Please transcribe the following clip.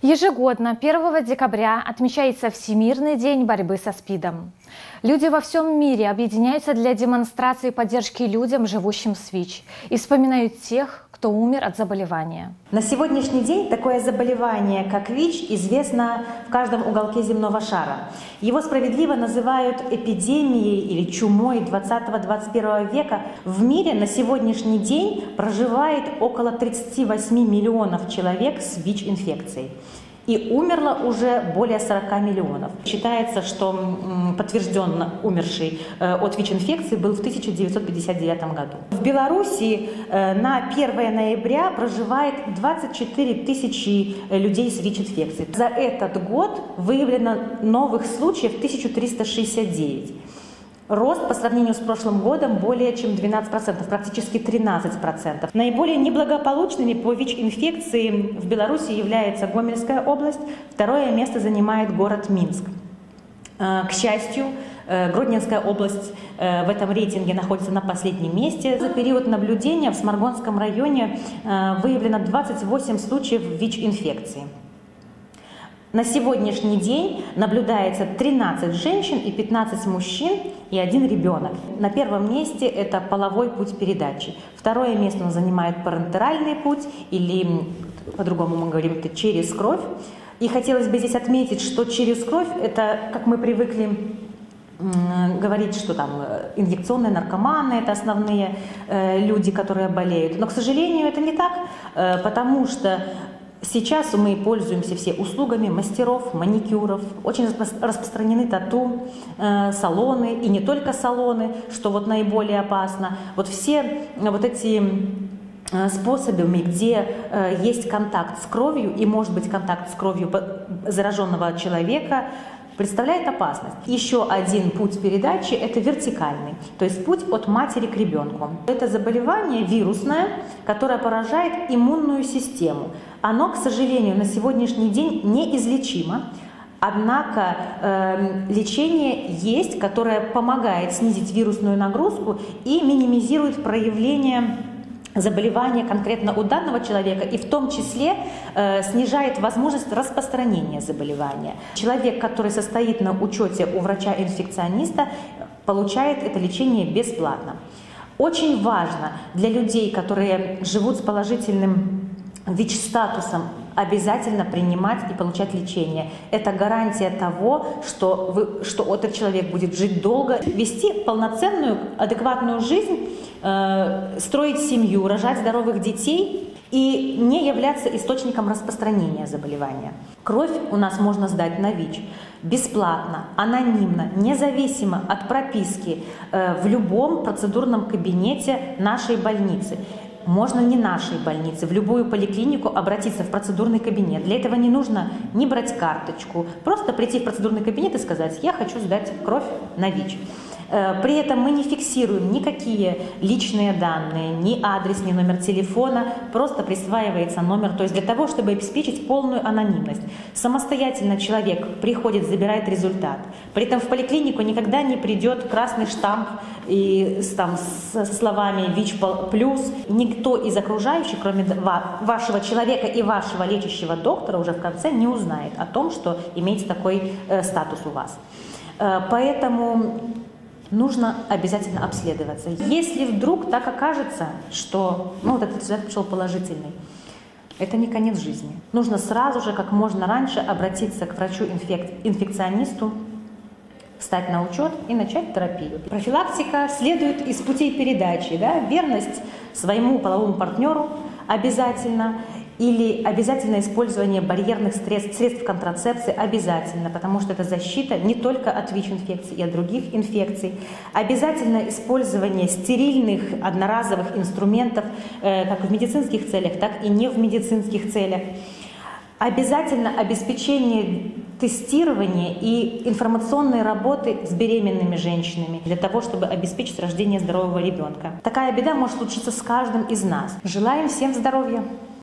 Ежегодно 1 декабря отмечается Всемирный день борьбы со СПИДом. Люди во всем мире объединяются для демонстрации поддержки людям, живущим с ВИЧ, и вспоминают тех, кто умер от заболевания. На сегодняшний день такое заболевание, как ВИЧ, известно в каждом уголке земного шара. Его справедливо называют эпидемией или чумой 20-21 века. В мире на сегодняшний день проживает около 38 миллионов человек с ВИЧ-инфекцией и умерло уже более 40 миллионов. Считается, что подтвержденно умерший э, от ВИЧ-инфекции был в 1959 году. В Беларуси э, на 1 ноября проживает 24 тысячи людей с ВИЧ-инфекцией. За этот год выявлено новых случаев 1369. Рост по сравнению с прошлым годом более чем 12%, практически 13%. Наиболее неблагополучными по ВИЧ-инфекции в Беларуси является Гомельская область, второе место занимает город Минск. Э, к счастью, э, Гродненская область э, в этом рейтинге находится на последнем месте. За период наблюдения в Сморгонском районе выявлено 28 случаев ВИЧ-инфекции. На сегодняшний день наблюдается 13 женщин и 15 мужчин и один ребенок. На первом месте это половой путь передачи. Второе место он занимает парентеральный путь или по-другому мы говорим это через кровь. И хотелось бы здесь отметить, что через кровь это, как мы привыкли говорить, что там э, инъекционные наркоманы – это основные э, люди, которые болеют. Но, к сожалению, это не так, э, потому что Сейчас мы пользуемся все услугами мастеров, маникюров, очень распространены тату, э, салоны, и не только салоны, что вот наиболее опасно. Вот все вот эти э, способами, где э, есть контакт с кровью и может быть контакт с кровью зараженного человека, представляет опасность. Еще один путь передачи – это вертикальный, то есть путь от матери к ребенку. Это заболевание вирусное, которое поражает иммунную систему. Оно, к сожалению, на сегодняшний день неизлечимо, Однако э, лечение есть, которое помогает снизить вирусную нагрузку и минимизирует проявление заболевания конкретно у данного человека и в том числе э, снижает возможность распространения заболевания. Человек, который состоит на учете у врача-инфекциониста, получает это лечение бесплатно. Очень важно для людей, которые живут с положительным ВИЧ-статусом, обязательно принимать и получать лечение. Это гарантия того, что, вы, что этот человек будет жить долго, вести полноценную, адекватную жизнь, э, строить семью, рожать здоровых детей и не являться источником распространения заболевания. Кровь у нас можно сдать на ВИЧ бесплатно, анонимно, независимо от прописки э, в любом процедурном кабинете нашей больницы. Можно не нашей больнице, в любую поликлинику обратиться в процедурный кабинет. Для этого не нужно не брать карточку, просто прийти в процедурный кабинет и сказать, я хочу сдать кровь на ВИЧ. Э, при этом мы не фиксируем никакие личные данные, ни адрес, ни номер телефона, просто присваивается номер, то есть для того, чтобы обеспечить полную анонимность. Самостоятельно человек приходит, забирает результат. При этом в поликлинику никогда не придет красный штамп и там, с словами ВИЧ плюс. Никто из окружающих, кроме вашего человека и вашего лечащего доктора, уже в конце не узнает о том, что имеете такой э, статус у вас. Э, поэтому нужно обязательно обследоваться. Если вдруг так окажется, что ну, вот этот результат пришел положительный, это не конец жизни. Нужно сразу же, как можно раньше, обратиться к врачу-инфекционисту, встать на учет и начать терапию. Профилактика следует из путей передачи. Да? Верность своему половому партнеру обязательно или обязательное использование барьерных средств, средств контрацепции обязательно, потому что это защита не только от ВИЧ-инфекций и от других инфекций. Обязательно использование стерильных одноразовых инструментов э, как в медицинских целях, так и не в медицинских целях. Обязательно обеспечение тестирования и информационной работы с беременными женщинами для того, чтобы обеспечить рождение здорового ребенка. Такая беда может случиться с каждым из нас. Желаем всем здоровья!